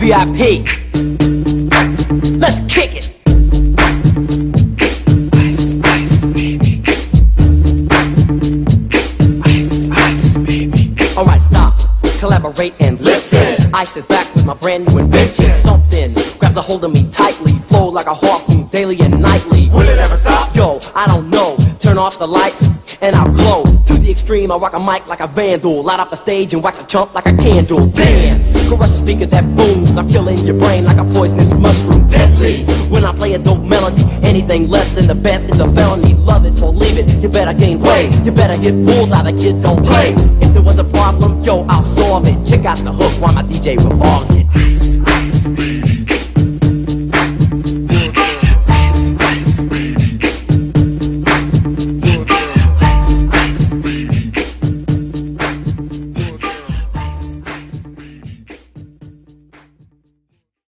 VIP. Let's kick it. Ice, ice, baby. Ice, ice, baby. Alright, stop, collaborate and listen. I sit back with my brand new invention. Something grabs a hold of me tightly, flow like a harpoon daily and nightly. Will it ever stop? Yo, I don't know. Turn off the lights and I'll glow. To the extreme, I rock a mic like a vandal. Light up a stage and wax a chump like a candle. Dance, crush a speaker that I'm killing your brain like a poisonous mushroom. Deadly. When I play a dope melody, anything less than the best is a felony. Love it or leave it. You better gain weight. You better hit bulls out. The kid don't play. If there was a problem, yo, I'll solve it. Check out the hook while my DJ revolves it.